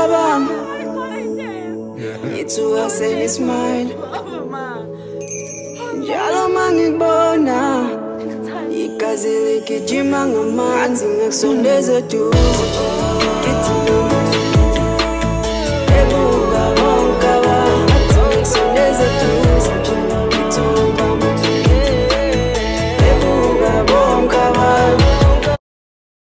ngiyacabanga Ngithi uwasele ismile Njalo mangikubona Igazi ligijima ngamanzi Ngikusondeza eduze